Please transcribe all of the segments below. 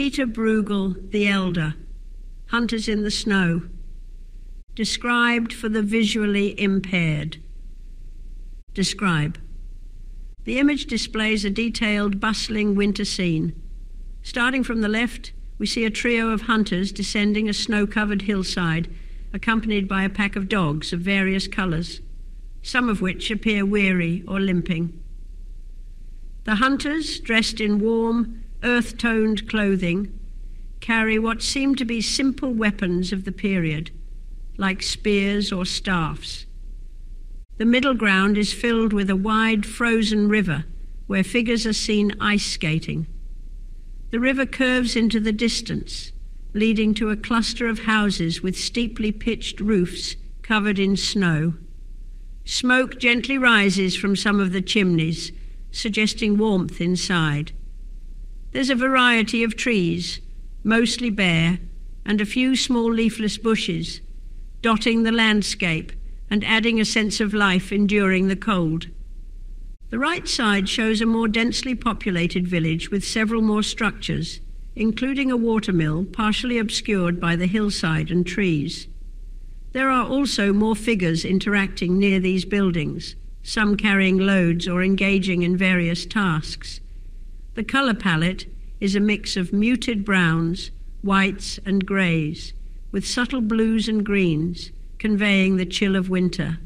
Pieter Bruegel the Elder, Hunters in the Snow, described for the visually impaired. Describe. The image displays a detailed, bustling winter scene. Starting from the left, we see a trio of hunters descending a snow covered hillside, accompanied by a pack of dogs of various colours, some of which appear weary or limping. The hunters, dressed in warm, earth toned clothing, carry what seem to be simple weapons of the period, like spears or staffs. The middle ground is filled with a wide frozen river where figures are seen ice skating. The river curves into the distance, leading to a cluster of houses with steeply pitched roofs covered in snow. Smoke gently rises from some of the chimneys, suggesting warmth inside. There's a variety of trees, mostly bare, and a few small leafless bushes, dotting the landscape and adding a sense of life enduring the cold. The right side shows a more densely populated village with several more structures, including a watermill partially obscured by the hillside and trees. There are also more figures interacting near these buildings, some carrying loads or engaging in various tasks. The colour palette is a mix of muted browns, whites, and greys, with subtle blues and greens, conveying the chill of winter.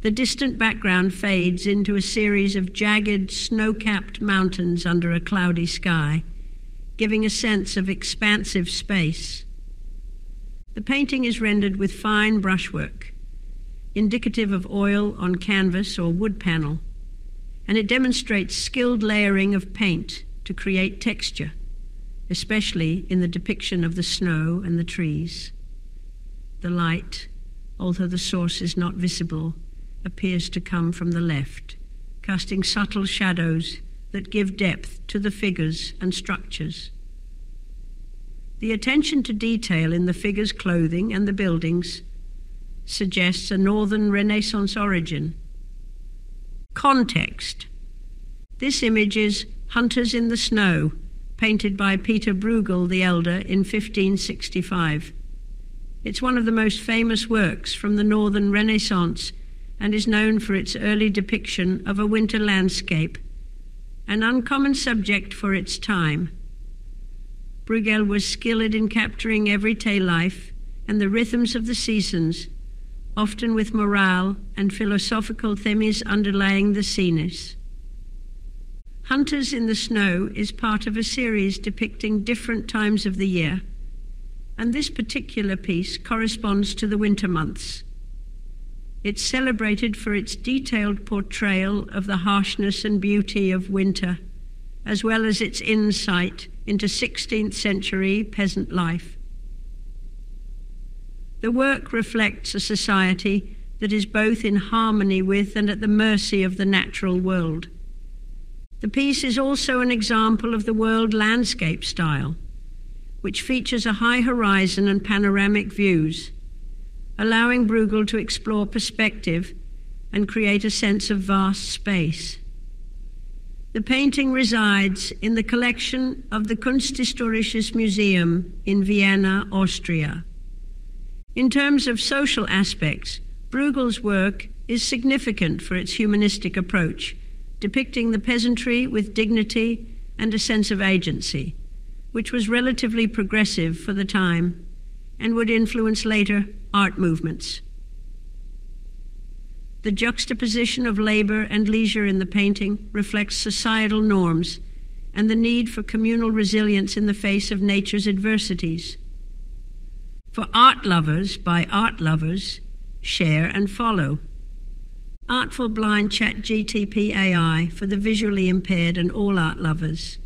The distant background fades into a series of jagged, snow capped mountains under a cloudy sky, giving a sense of expansive space. The painting is rendered with fine brushwork, indicative of oil on canvas or wood panel, and it demonstrates skilled layering of paint to create texture, especially in the depiction of the snow and the trees. The light, although the source is not visible, appears to come from the left, casting subtle shadows that give depth to the figures and structures. The attention to detail in the figures' clothing and the buildings suggests a Northern Renaissance origin. Context This image is Hunters in the Snow, painted by Pieter Bruegel the Elder in 1565. It's one of the most famous works from the Northern Renaissance and is known for its early depiction of a winter landscape, an uncommon subject for its time. Bruegel was skilled in capturing everyday life and the rhythms of the seasons, often with morale and philosophical themes underlying the scenes. Hunters in the Snow is part of a series depicting different times of the year, and this particular piece corresponds to the winter months. It's celebrated for its detailed portrayal of the harshness and beauty of winter, as well as its insight into 16th century peasant life. The work reflects a society that is both in harmony with and at the mercy of the natural world. The piece is also an example of the world landscape style, which features a high horizon and panoramic views, allowing Bruegel to explore perspective and create a sense of vast space. The painting resides in the collection of the Kunsthistorisches Museum in Vienna, Austria. In terms of social aspects, Bruegel's work is significant for its humanistic approach, depicting the peasantry with dignity and a sense of agency, which was relatively progressive for the time and would influence later art movements. The juxtaposition of labor and leisure in the painting reflects societal norms and the need for communal resilience in the face of nature's adversities. For art lovers, by art lovers, share and follow. Artful Blind Chat GTP AI for the visually impaired and all art lovers.